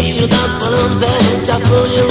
You don't follow them, that will you